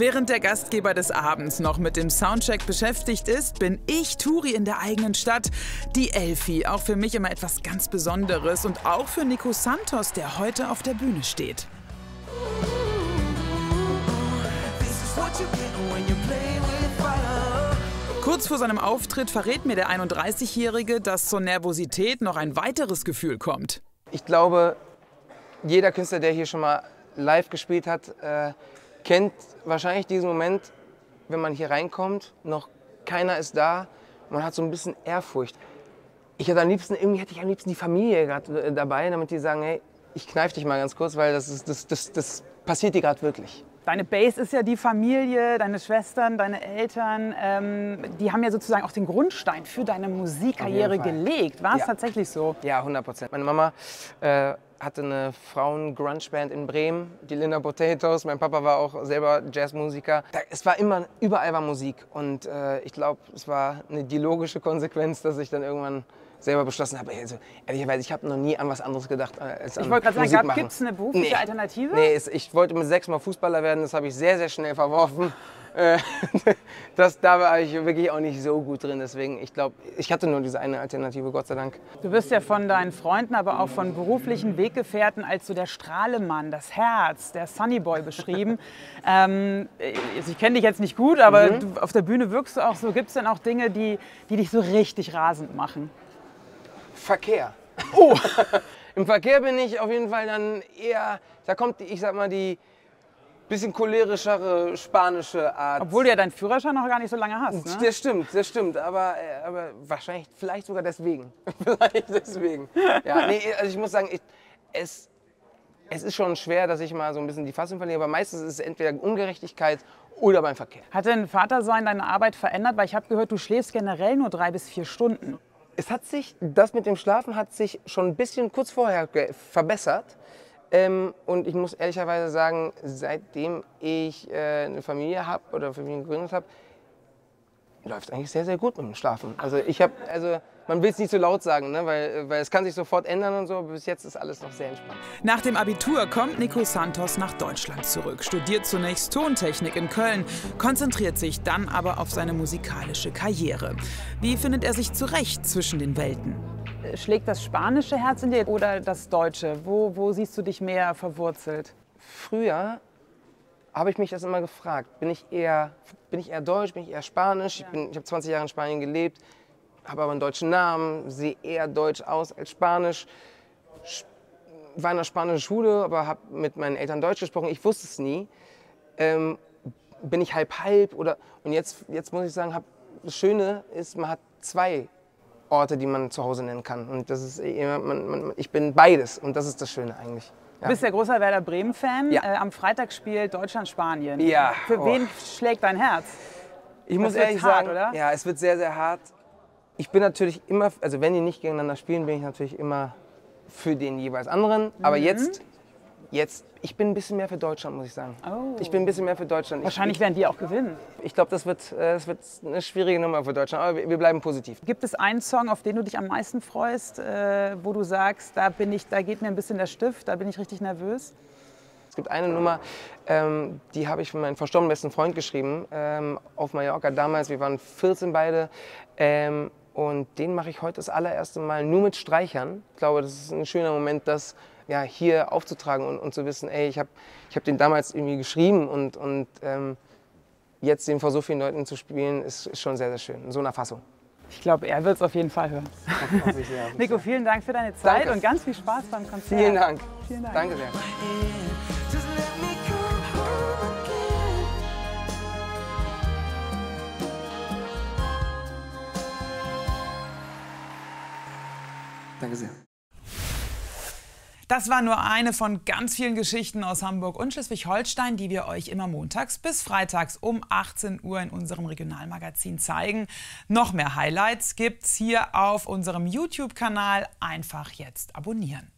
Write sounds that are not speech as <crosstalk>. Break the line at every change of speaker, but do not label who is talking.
Während der Gastgeber des Abends noch mit dem Soundcheck beschäftigt ist, bin ich Turi in der eigenen Stadt. Die Elfi, auch für mich immer etwas ganz Besonderes und auch für Nico Santos, der heute auf der Bühne steht. Kurz vor seinem Auftritt verrät mir der 31-Jährige, dass zur Nervosität noch ein weiteres Gefühl kommt.
Ich glaube, jeder Künstler, der hier schon mal live gespielt hat, äh, kennt wahrscheinlich diesen Moment, wenn man hier reinkommt, noch keiner ist da, man hat so ein bisschen Ehrfurcht. Ich hätte am liebsten, irgendwie hätte ich am liebsten die Familie gerade äh, dabei, damit die sagen, hey, ich kneif dich mal ganz kurz, weil das, ist, das, das, das passiert dir gerade wirklich.
Deine Base ist ja die Familie, deine Schwestern, deine Eltern. Ähm, die haben ja sozusagen auch den Grundstein für deine Musikkarriere gelegt. War es ja. tatsächlich so?
Ja, 100 Prozent. Meine Mama äh, hatte eine Frauen-Grunge-Band in Bremen, die Linda Potatoes. Mein Papa war auch selber Jazzmusiker. Da, es war immer, überall war Musik. Und äh, ich glaube, es war eine, die logische Konsequenz, dass ich dann irgendwann selber beschlossen habe. Also, ehrlicherweise, ich habe noch nie an was anderes gedacht äh, als an
Ich wollte gerade sagen, gibt es eine berufliche nee. Alternative?
Nee, ich wollte mit sechs Mal Fußballer werden, das habe ich sehr, sehr schnell verworfen. Äh, <laughs> das, da war ich wirklich auch nicht so gut drin. Deswegen, ich glaube, ich hatte nur diese eine Alternative, Gott sei Dank.
Du wirst ja von deinen Freunden, aber auch von beruflichen Weggefährten als so der Strahlemann, das Herz, der Sunnyboy beschrieben. <laughs> ähm, also ich kenne dich jetzt nicht gut, aber mhm. du, auf der Bühne wirkst du auch so. Gibt es denn auch Dinge, die, die dich so richtig rasend machen?
Verkehr. Oh! <laughs> Im Verkehr bin ich auf jeden Fall dann eher, da kommt, ich sag mal, die bisschen cholerischere spanische Art.
Obwohl du ja deinen Führerschein noch gar nicht so lange hast. Ne?
Das stimmt, das stimmt. Aber, äh, aber wahrscheinlich, vielleicht sogar deswegen. <laughs> vielleicht deswegen. Ja, nee, also ich muss sagen, ich, es, es ist schon schwer, dass ich mal so ein bisschen die Fassung verliere. Aber meistens ist es entweder Ungerechtigkeit oder beim Verkehr.
Hat dein Vatersein deine Arbeit verändert? Weil ich habe gehört, du schläfst generell nur drei bis vier Stunden
es hat sich, das mit dem Schlafen hat sich schon ein bisschen kurz vorher verbessert. Ähm, und ich muss ehrlicherweise sagen, seitdem ich äh, eine Familie habe oder Familie gegründet habe, läuft es eigentlich sehr, sehr gut mit dem Schlafen. Also ich habe, also man will es nicht so laut sagen, ne? weil, weil es kann sich sofort ändern und so. Bis jetzt ist alles noch sehr entspannt.
Nach dem Abitur kommt Nico Santos nach Deutschland zurück, studiert zunächst Tontechnik in Köln, konzentriert sich dann aber auf seine musikalische Karriere. Wie findet er sich zurecht zwischen den Welten? Schlägt das spanische Herz in dir oder das deutsche? Wo, wo siehst du dich mehr verwurzelt?
Früher habe ich mich das immer gefragt. Bin ich eher, bin ich eher deutsch, bin ich eher spanisch? Ja. Ich, ich habe 20 Jahre in Spanien gelebt, habe aber einen deutschen Namen, sehe eher deutsch aus als spanisch. War in einer spanischen Schule, aber habe mit meinen Eltern Deutsch gesprochen. Ich wusste es nie. Ähm, bin ich halb halb oder und jetzt, jetzt muss ich sagen, hab, das Schöne ist, man hat zwei Orte, die man zu Hause nennen kann. Und das ist, man, man, ich bin beides und das ist das Schöne eigentlich.
Du bist ja großer Werder Bremen-Fan. Ja. Äh, am Freitag spielt Deutschland-Spanien.
Ja.
Für oh. wen schlägt dein Herz?
Ich das muss ehrlich hart, sagen, oder? ja, es wird sehr, sehr hart. Ich bin natürlich immer, also wenn die nicht gegeneinander spielen, bin ich natürlich immer für den jeweils anderen. Mhm. Aber jetzt Jetzt, ich bin ein bisschen mehr für Deutschland, muss ich sagen. Oh. Ich bin ein bisschen mehr für Deutschland.
Wahrscheinlich
ich,
werden die auch gewinnen.
Ich glaube, das wird, äh, das wird eine schwierige Nummer für Deutschland, aber wir bleiben positiv.
Gibt es einen Song, auf den du dich am meisten freust, äh, wo du sagst, da, bin ich, da geht mir ein bisschen der Stift, da bin ich richtig nervös?
Es gibt eine Nummer, ähm, die habe ich von meinem verstorbenen besten Freund geschrieben, ähm, auf Mallorca damals. Wir waren 14 beide. Ähm, und den mache ich heute das allererste Mal nur mit Streichern. Ich glaube, das ist ein schöner Moment, das ja, hier aufzutragen und, und zu wissen, ey, ich habe ich hab den damals irgendwie geschrieben und, und ähm, jetzt den vor so vielen Leuten zu spielen, ist, ist schon sehr, sehr schön, in so einer Fassung.
Ich glaube, er wird es auf jeden Fall hören. Nico, vielen Dank für deine Zeit Danke. und ganz viel Spaß beim Konzert.
Vielen Dank. Vielen Dank. Danke sehr.
Danke sehr. Das war nur eine von ganz vielen Geschichten aus Hamburg und Schleswig-Holstein, die wir euch immer montags bis freitags um 18 Uhr in unserem Regionalmagazin zeigen. Noch mehr Highlights gibt's hier auf unserem YouTube-Kanal. Einfach jetzt abonnieren.